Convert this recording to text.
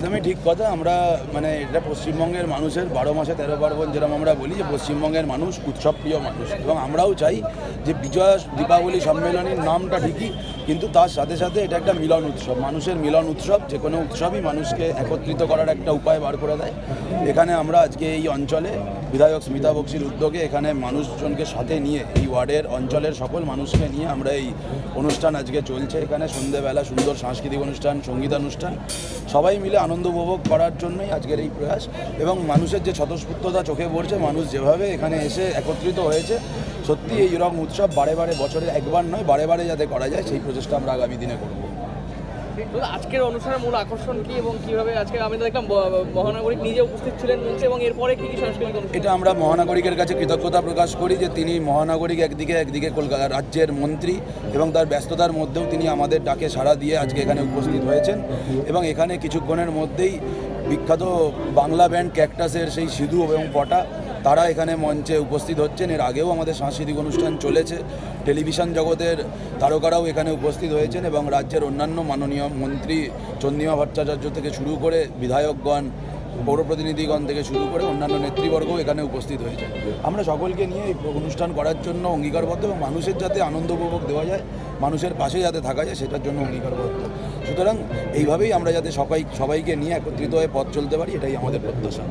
একদমই ঠিক কথা। আমরা মানে এটা পশ্চিমবঙ্গের মানুষের বারো মাসে তেরো পার্বণ যেরকম আমরা বলি যে পশ্চিমবঙ্গের মানুষ উৎসবপ্রিয় মানুষ। এবং আমরাও চাই যে বিজয়া দীপাবলি সম্মেলনের নামটা ঠিকই, কিন্তু তার সাথে সাথে এটা একটা মিলন উৎসব। মানুষের মিলন উৎসব, যে কোনো উৎসবই মানুষকে একত্রিত করার একটা উপায় বার করে দেয়। এখানে আমরা আজকে এই অঞ্চলে বিধায়ক স্মিতা বক্সির উদ্যোগে এখানে মানুষজনকে সাথে নিয়ে, এই ওয়ার্ডের অঞ্চলের সকল মানুষকে নিয়ে আমরা এই অনুষ্ঠান আজকে চলছে। এখানে সন্ধেবেলা সুন্দর সাংস্কৃতিক অনুষ্ঠান, সঙ্গীতানুষ্ঠান, সবাই মিলে আনন্দ উপভোগ করার জন্যই আজকের এই প্রয়াস। এবং মানুষের যে স্বতঃস্ফূর্ততা চোখে পড়ছে, মানুষ যেভাবে এখানে এসে একত্রিত হয়েছে সত্যি এই রকম উৎসব বারে বারে বছরে একবার নয়, বারে বারে যাতে করা যায়, সেই প্রচেষ্টা আমরা আগামী দিনে করব। আজকের অনুষ্ঠানের মূল আকর্ষণ কি এবং কীভাবে আজকে আমি দেখলাম মহানাগরিক নিজে উপস্থিত ছিলেন মঞ্চে এবং এরপরে কি কি সাংস্কৃতিক এটা আমরা মহানাগরিকের কাছে কৃতজ্ঞতা প্রকাশ করি যে তিনি মহানাগরিক একদিকে একদিকে কলকাতা রাজ্যের মন্ত্রী এবং তার ব্যস্ততার মধ্যেও তিনি আমাদের ডাকে সাড়া দিয়ে আজকে এখানে উপস্থিত হয়েছেন এবং এখানে কিছুক্ষণের মধ্যেই বিখ্যাত বাংলা ব্যান্ড ক্যাকটাসের সেই সিধু এবং পটা তারা এখানে মঞ্চে উপস্থিত হচ্ছেন। এর আগেও আমাদের সাংস্কৃতিক অনুষ্ঠান চলেছে। টেলিভিশন জগতের তারকারাও এখানে উপস্থিত হয়েছেন এবং রাজ্যের অন্যান্য মাননীয় মন্ত্রী চন্দ্রিমা ভট্টাচার্য থেকে শুরু করে বিধায়কগণ পৌর প্রতিনিধিগণ থেকে শুরু করে অন্যান্য নেতৃবর্গও এখানে উপস্থিত হয়েছে আমরা সকলকে নিয়ে এই অনুষ্ঠান করার জন্য অঙ্গীকারবদ্ধ এবং মানুষের যাতে আনন্দ উপভোগ দেওয়া যায়, মানুষের পাশে যাতে থাকা যায়, সেটার জন্য অঙ্গীকারবদ্ধ। সুতরাং এইভাবেই আমরা যাতে সবাই, সবাইকে নিয়ে একত্রিত হয়ে পথ চলতে পারি, এটাই আমাদের প্রত্যাশা।